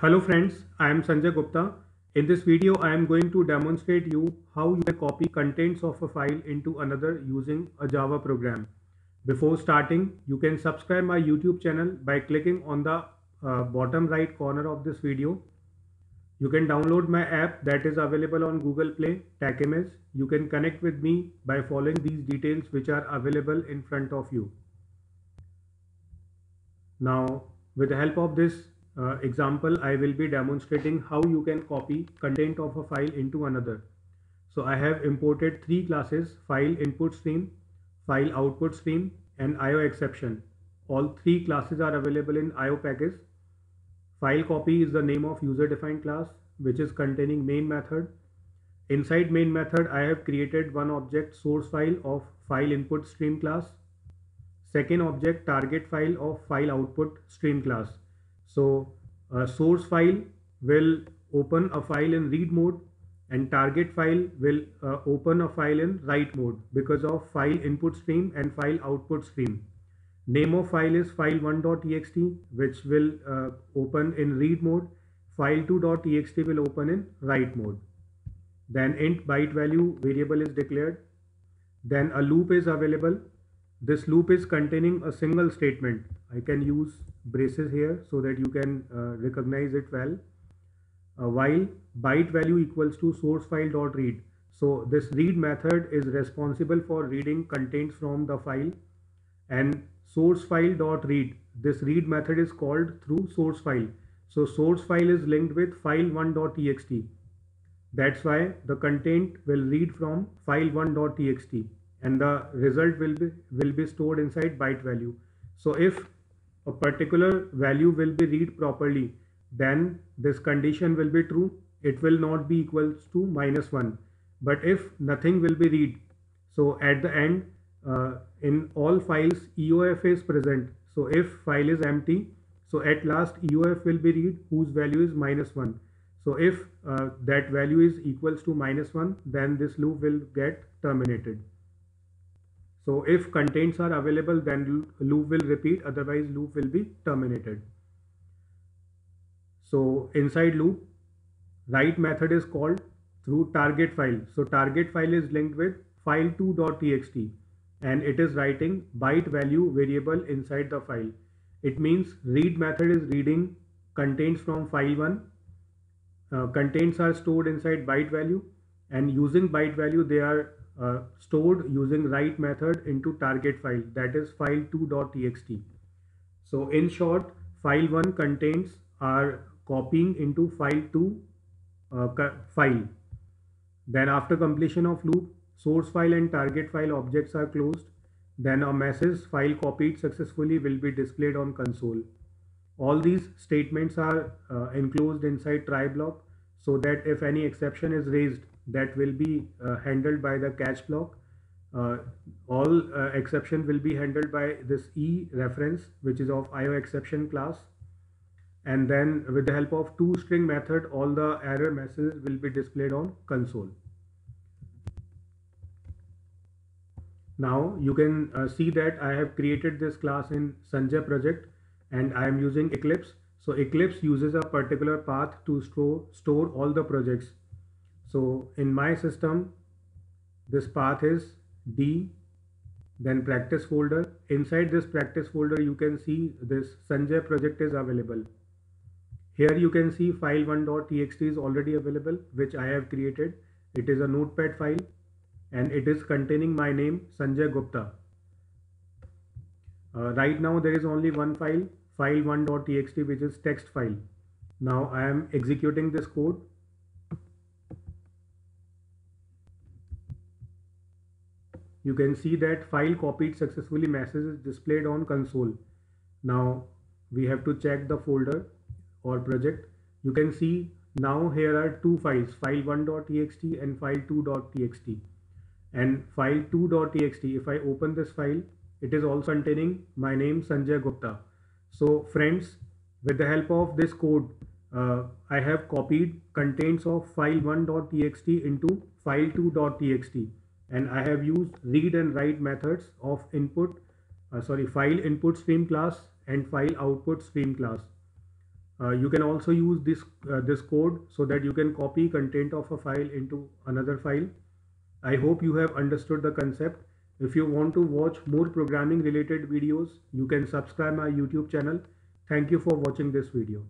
Hello friends, I am Sanjay Gupta. In this video, I am going to demonstrate you how you can copy contents of a file into another using a Java program. Before starting, you can subscribe my YouTube channel by clicking on the uh, bottom right corner of this video. You can download my app that is available on Google Play, TechImage. You can connect with me by following these details which are available in front of you. Now, with the help of this uh, example, I will be demonstrating how you can copy content of a file into another. So I have imported three classes, file input stream, file output stream and IO exception. All three classes are available in IO package. File copy is the name of user defined class which is containing main method. Inside main method, I have created one object source file of file input stream class. Second object target file of file output stream class. So a source file will open a file in read mode and target file will uh, open a file in write mode because of file input stream and file output stream. Name of file is file1.txt which will uh, open in read mode. File2.txt will open in write mode. Then int byte value variable is declared. Then a loop is available. This loop is containing a single statement. I can use braces here so that you can uh, recognize it well. Uh, while byte value equals to source file dot read. So this read method is responsible for reading contents from the file and source file dot read. This read method is called through source file. So source file is linked with file1.txt. That's why the content will read from file1.txt and the result will be will be stored inside byte value. So if a particular value will be read properly, then this condition will be true. It will not be equals to minus 1. But if nothing will be read, so at the end, uh, in all files, EOF is present. So if file is empty, so at last EOF will be read whose value is minus 1. So if uh, that value is equals to minus 1, then this loop will get terminated. So if contents are available, then loop will repeat, otherwise loop will be terminated. So inside loop, write method is called through target file. So target file is linked with file2.txt and it is writing byte value variable inside the file. It means read method is reading contents from file 1. Uh, contents are stored inside byte value and using byte value they are uh, stored using write method into target file that is file2.txt. So in short, file 1 contains are copying into file 2 uh, file. Then after completion of loop, source file and target file objects are closed. Then a message file copied successfully will be displayed on console. All these statements are uh, enclosed inside try block so that if any exception is raised that will be uh, handled by the catch block. Uh, all uh, exception will be handled by this E reference which is of IO exception class and then with the help of toString method all the error messages will be displayed on console. Now you can uh, see that I have created this class in Sanjay project and I am using Eclipse. So Eclipse uses a particular path to store, store all the projects so in my system, this path is D, then practice folder. Inside this practice folder, you can see this Sanjay project is available. Here you can see file1.txt is already available, which I have created. It is a notepad file and it is containing my name Sanjay Gupta. Uh, right now there is only one file, file1.txt, which is text file. Now I am executing this code you can see that file copied successfully message is displayed on console. Now we have to check the folder or project. You can see now here are two files file1.txt and file2.txt and file2.txt if I open this file it is also containing my name Sanjay Gupta. So friends with the help of this code uh, I have copied contents of file1.txt into file2.txt and I have used read and write methods of input uh, sorry file input stream class and file output stream class. Uh, you can also use this, uh, this code so that you can copy content of a file into another file. I hope you have understood the concept. If you want to watch more programming related videos, you can subscribe my YouTube channel. Thank you for watching this video.